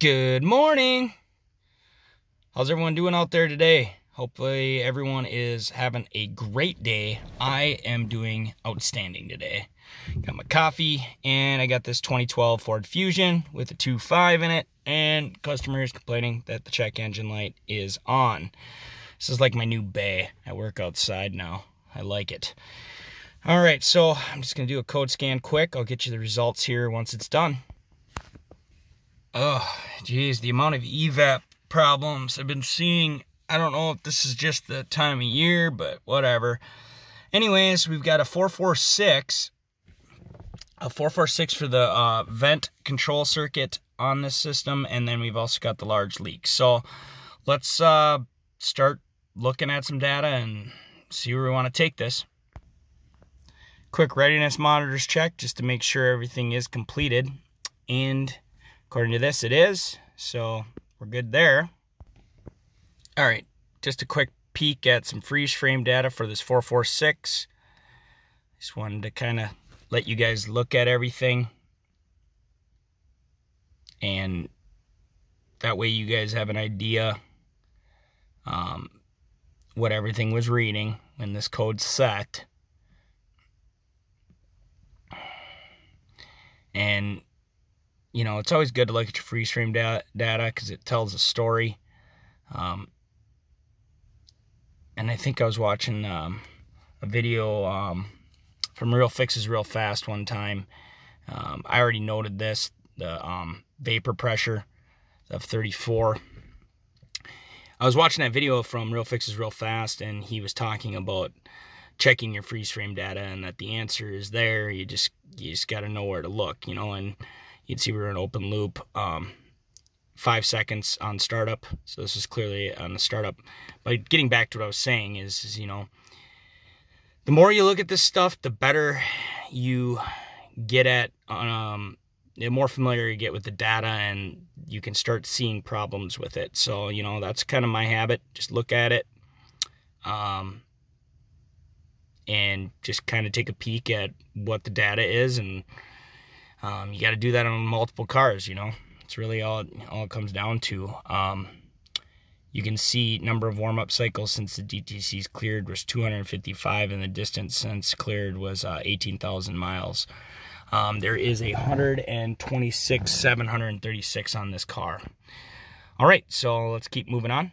Good morning. How's everyone doing out there today? Hopefully, everyone is having a great day. I am doing outstanding today. Got my coffee, and I got this 2012 Ford Fusion with a 2.5 in it, and customers complaining that the check engine light is on. This is like my new bay. I work outside now. I like it. All right, so I'm just going to do a code scan quick. I'll get you the results here once it's done. Oh, geez, the amount of evap problems I've been seeing. I don't know if this is just the time of year, but whatever. Anyways, we've got a 446, a 446 for the uh, vent control circuit on this system, and then we've also got the large leak. So let's uh, start looking at some data and see where we want to take this. Quick readiness monitors check just to make sure everything is completed. And according to this, it is. So we're good there. All right, just a quick peek at some freeze frame data for this 446. Just wanted to kind of let you guys look at everything. And that way you guys have an idea um, what everything was reading when this code's set. And, you know, it's always good to look at your freeze frame da data because it tells a story. Um, and I think I was watching um, a video um, from Real Fixes Real Fast one time. Um, I already noted this the um, vapor pressure of 34 I was watching that video from Real Fixes Real Fast, and he was talking about checking your freeze frame data, and that the answer is there. You just you just got to know where to look, you know. And you'd see we are in open loop, um, five seconds on startup. So this is clearly on the startup. But getting back to what I was saying is, is you know, the more you look at this stuff, the better you get at um, the more familiar you get with the data and you can start seeing problems with it. So, you know, that's kind of my habit. Just look at it um, and just kind of take a peek at what the data is. And um, you got to do that on multiple cars, you know. It's really all, all it comes down to. Um, you can see number of warm-up cycles since the DTC's cleared was 255 and the distance since cleared was uh, 18,000 miles. Um, there is a 126 736 on this car. All right, so let's keep moving on.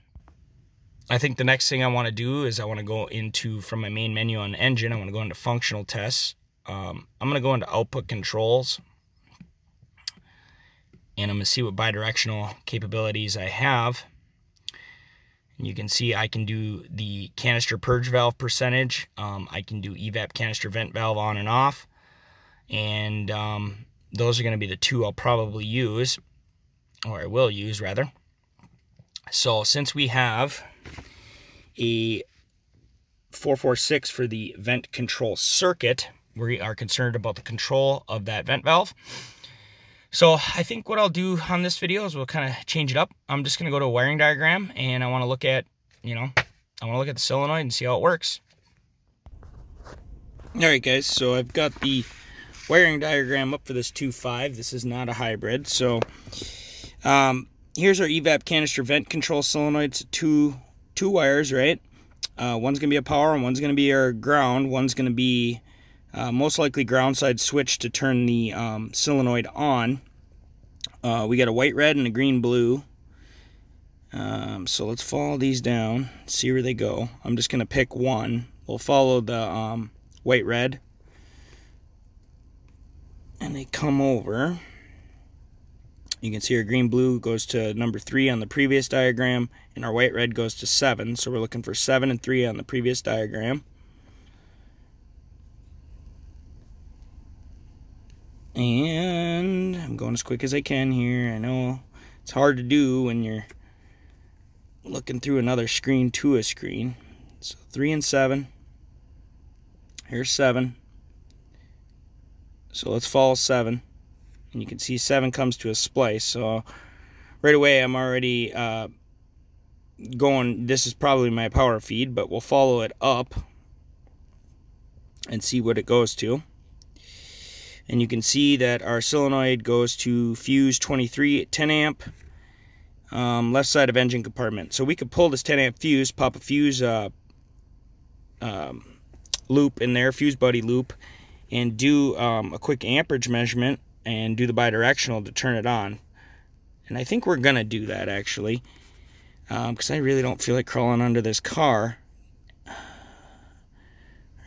I think the next thing I want to do is I want to go into, from my main menu on engine, I want to go into functional tests. Um, I'm going to go into output controls. And I'm going to see what bidirectional capabilities I have. And you can see I can do the canister purge valve percentage. Um, I can do evap canister vent valve on and off and um, those are going to be the two I'll probably use, or I will use rather. So since we have a 446 for the vent control circuit, we are concerned about the control of that vent valve. So I think what I'll do on this video is we'll kind of change it up. I'm just going to go to a wiring diagram and I want to look at, you know, I want to look at the solenoid and see how it works. All right, guys, so I've got the wiring diagram up for this 2.5. This is not a hybrid. So um, here's our evap canister vent control solenoid. It's two, two wires, right? Uh, one's going to be a power and one's going to be our ground. One's going to be uh, most likely ground side switch to turn the um, solenoid on. Uh, we got a white red and a green blue. Um, so let's follow these down, see where they go. I'm just going to pick one. We'll follow the um, white red and they come over. You can see our green blue goes to number 3 on the previous diagram, and our white red goes to 7. So we're looking for 7 and 3 on the previous diagram. And I'm going as quick as I can here. I know it's hard to do when you're looking through another screen to a screen. So 3 and 7. Here's 7. So let's follow 7. And you can see 7 comes to a splice. So right away I'm already uh, going, this is probably my power feed, but we'll follow it up and see what it goes to. And you can see that our solenoid goes to fuse 23 at 10 amp. um, left side of engine compartment. So we could pull this 10 amp fuse, pop a fuse uh, um, loop in there, fuse buddy loop, and do um, a quick amperage measurement and do the bidirectional to turn it on. And I think we're going to do that actually because um, I really don't feel like crawling under this car. All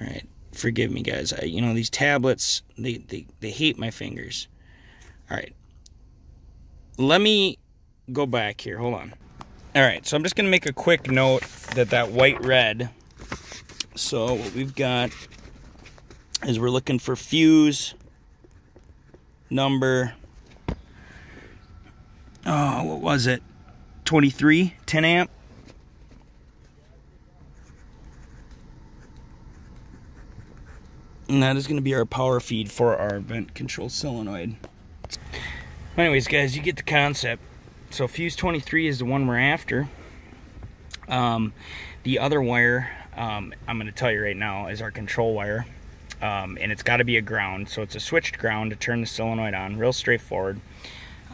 right, forgive me, guys. I, you know these tablets, they, they they hate my fingers. All right, let me go back here. Hold on. All right, so I'm just gonna make a quick note that that white red. So what we've got is we're looking for fuse number. Oh, what was it? 23, 10 amp. And that is going to be our power feed for our vent control solenoid. Anyways, guys, you get the concept. So fuse 23 is the one we're after. Um, the other wire, um, I'm going to tell you right now, is our control wire. Um, and it's got to be a ground. So it's a switched ground to turn the solenoid on. Real straightforward.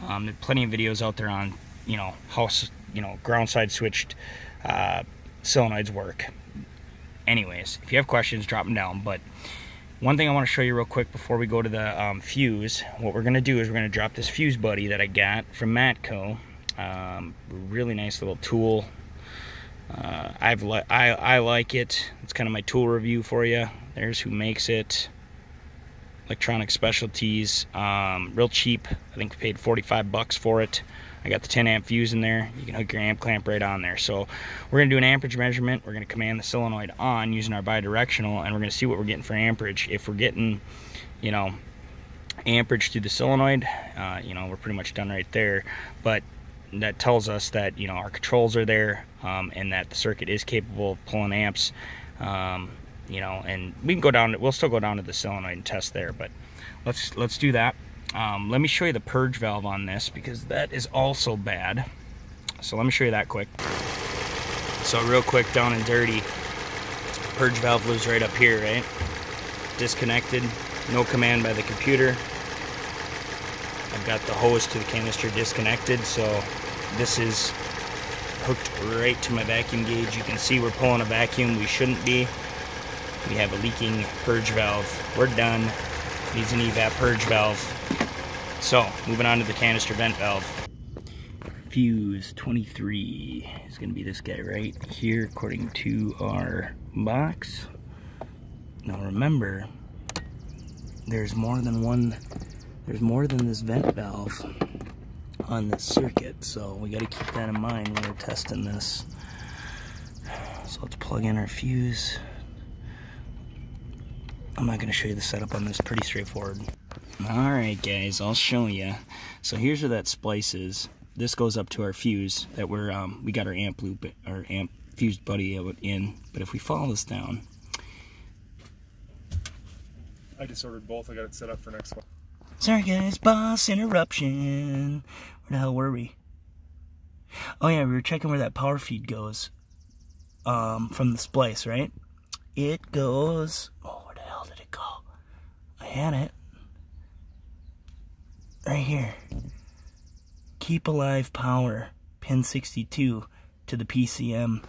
Um, plenty of videos out there on you know how you know ground side switched uh, solenoids work. Anyways, if you have questions, drop them down. But one thing I want to show you real quick before we go to the um, fuse, what we're going to do is we're going to drop this fuse buddy that I got from Matco. Um, really nice little tool. Uh, I've li I, I like it. It's kind of my tool review for you. There's who makes it. Electronic Specialties, um, real cheap. I think we paid 45 bucks for it. I got the 10 amp fuse in there. You can hook your amp clamp right on there. So we're gonna do an amperage measurement. We're gonna command the solenoid on using our bidirectional and we're gonna see what we're getting for amperage. If we're getting, you know, amperage through the solenoid, uh, you know, we're pretty much done right there. But that tells us that, you know, our controls are there um, and that the circuit is capable of pulling amps. Um, you know, and we can go down, we'll still go down to the solenoid and test there, but let's, let's do that. Um, let me show you the purge valve on this because that is also bad. So let me show you that quick. So real quick, down and dirty, purge valve lives right up here, right? Disconnected, no command by the computer. I've got the hose to the canister disconnected, so this is hooked right to my vacuum gauge. You can see we're pulling a vacuum we shouldn't be. We have a leaking purge valve. We're done. Needs an evap purge valve. So, moving on to the canister vent valve. Fuse 23 is going to be this guy right here according to our box. Now remember, there's more than one, there's more than this vent valve on this circuit, so we got to keep that in mind when we're testing this. So let's plug in our fuse. I'm not going to show you the setup on this, pretty straightforward. Alright guys, I'll show you. So here's where that splice is. This goes up to our fuse that we're, um, we got our amp loop, our amp fused buddy out in. But if we follow this down. I just ordered both, I got it set up for next one. Sorry guys, boss interruption. Where the hell were we? Oh yeah, we were checking where that power feed goes. Um, from the splice, right? It goes, oh, where the hell did it go? I had it right here. Keep alive power, pin 62 to the PCM.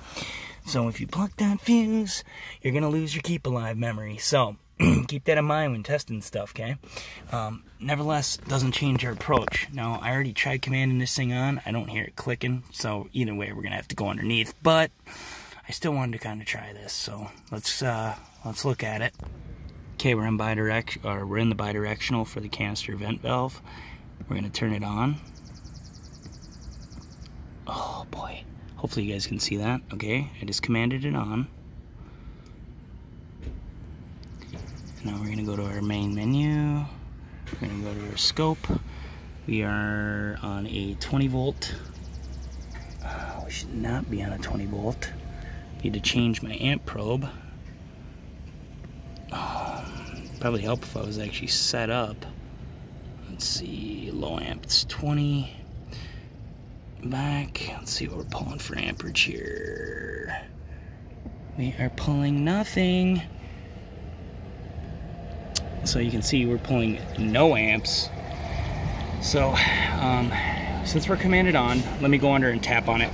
So if you plug that fuse, you're gonna lose your keep alive memory. So keep that in mind when testing stuff, okay? Um, nevertheless, doesn't change our approach. Now, I already tried commanding this thing on. I don't hear it clicking, so either way, we're gonna have to go underneath. But I still wanted to kind of try this, so let's uh, let's look at it. Okay, we're in bidirect, or we're in the bidirectional for the canister vent valve. We're gonna turn it on. Oh boy. Hopefully you guys can see that. Okay, I just commanded it on. Now we're gonna go to our main menu. We're gonna go to our scope. We are on a 20 volt. Uh, we should not be on a 20 volt. Need to change my amp probe. Probably help if I was actually set up. Let's see, low amp, it's 20. Back, let's see what we're pulling for amperage here. We are pulling nothing. So you can see we're pulling no amps. So, um, since we're commanded on, let me go under and tap on it.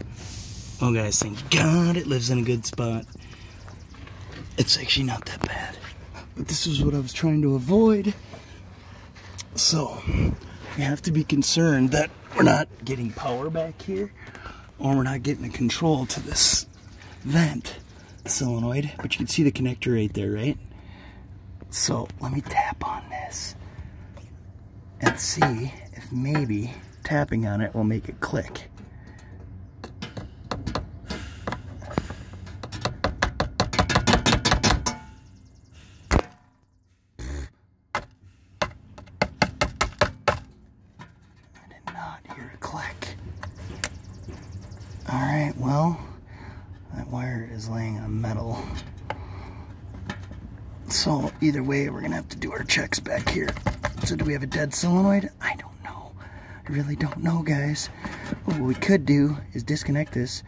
Oh guys, thank God it lives in a good spot. It's actually not that bad. But this is what I was trying to avoid. So, we have to be concerned that we're not getting power back here or we're not getting the control to this vent solenoid. But you can see the connector right there, right? So, let me tap on this and see if maybe tapping on it will make it click. Alright, well, that on metal. So, either way, we're to have to do our checks back here. So, do we have a dead solenoid? I don't know. I really don't know, guys. But what we could do is disconnect this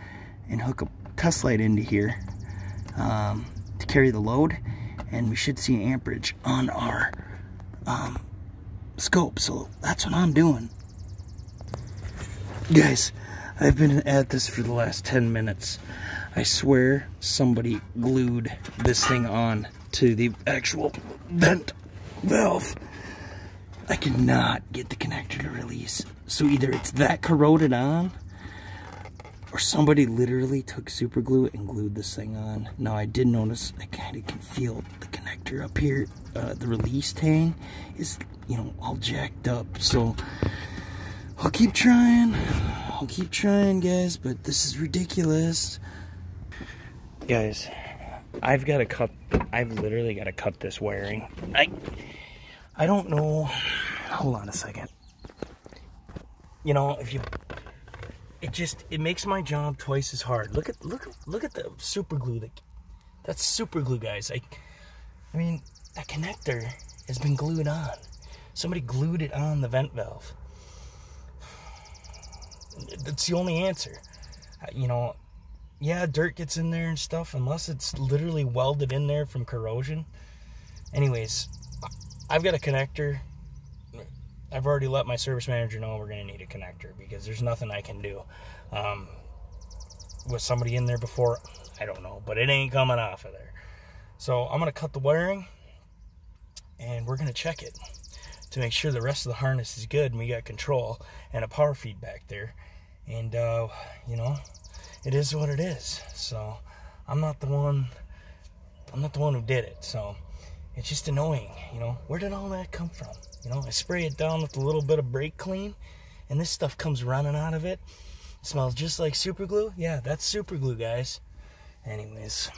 and hook a test light into here um, to carry the load. And we should see amperage on our um, scope. So, that's what I'm doing. Guys, I've been at this for the last 10 minutes. I swear somebody glued this thing on to the actual vent valve. I cannot get the connector to release. So either it's that corroded on or somebody literally took super glue and glued this thing on. Now I did notice I kind of can feel the connector up here. Uh, the release tang is, you know, all jacked up. So I'll keep trying. I'll keep trying, guys, but this is ridiculous. Guys, I've got to cut, I've literally got to cut this wiring. I, I don't know, hold on a second. You know, if you, it just, it makes my job twice as hard. Look at, look, look at the super glue. That, that's super glue, guys. I, I mean, that connector has been glued on. Somebody glued it on the vent valve. That's the only answer. Uh, you know, yeah, dirt gets in there and stuff, unless it's literally welded in there from corrosion. Anyways, I've got a connector. I've already let my service manager know we're going to need a connector because there's nothing I can do. Um, was somebody in there before? I don't know, but it ain't coming off of there. So I'm going to cut the wiring and we're going to check it to make sure the rest of the harness is good and we got control and a power feedback there. And, uh, you know, it is what it is. So I'm not the one, I'm not the one who did it. So it's just annoying, you know, where did all that come from? You know, I spray it down with a little bit of brake clean and this stuff comes running out of it. it smells just like super glue. Yeah, that's super glue, guys. Anyways,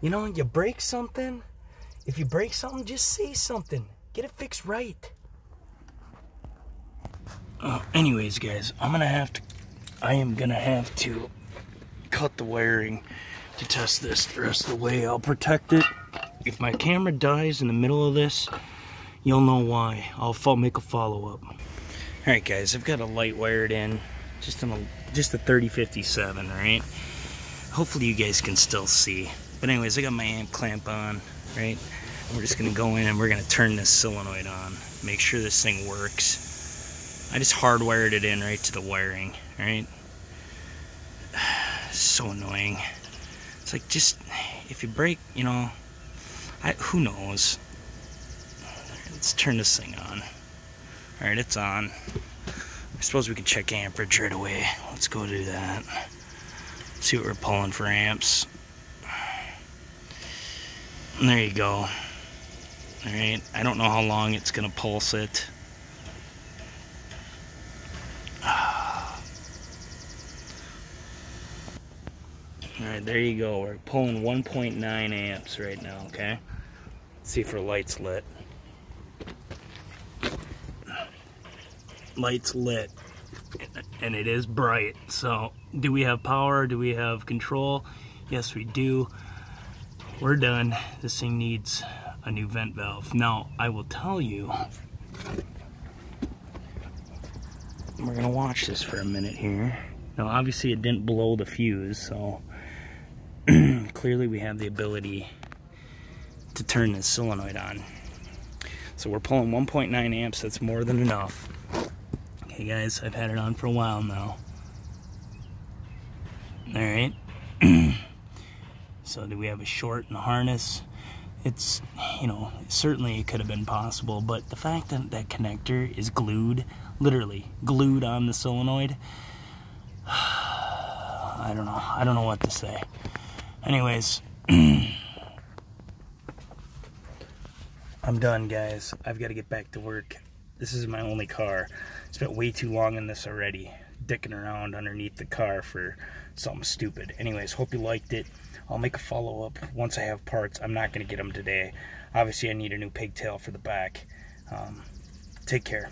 you know, you break something, if you break something, just say something. Get it fixed right. Uh, anyways, guys, I'm gonna have to. I am gonna have to cut the wiring to test this the rest of the way. I'll protect it. If my camera dies in the middle of this, you'll know why. I'll make a follow up. All right, guys, I've got a light wired in, just a just a 3057, right? Hopefully, you guys can still see. But anyways, I got my amp clamp on, right? We're just gonna go in and we're gonna turn this solenoid on, make sure this thing works. I just hardwired it in right to the wiring, right? So annoying. It's like just, if you break, you know, I, who knows? Let's turn this thing on. Alright, it's on. I suppose we can check amperage right away. Let's go do that. See what we're pulling for amps. And there you go. Alright, I don't know how long it's to pulse it. Alright, there you go. We're pulling 1.9 amps right now, okay? Let's see if our light's lit. Light's lit. And it is bright. So, do we have power? Do we have control? Yes, we do. We're done. This thing needs a new vent valve. Now, I will tell you, we're gonna watch this for a minute here. Now, obviously it didn't blow the fuse, so clearly we have the ability to turn this solenoid on. So we're pulling 1.9 amps, that's more than enough. Okay guys, I've had it on for a while now. Alright. so do we have a short in the harness? It's, you know, certainly it could have been possible, but the fact that that connector is glued, literally glued on the solenoid, I don't know. I don't know what to say. Anyways, I'm done, guys. I've got to get back to work. This is my only car. Spent way too long in this already, dicking around underneath the car for something stupid. Anyways, hope you liked it. I'll make a follow-up once I have parts. I'm not going to get them today. Obviously, I need a new pigtail for the back. Um, take care.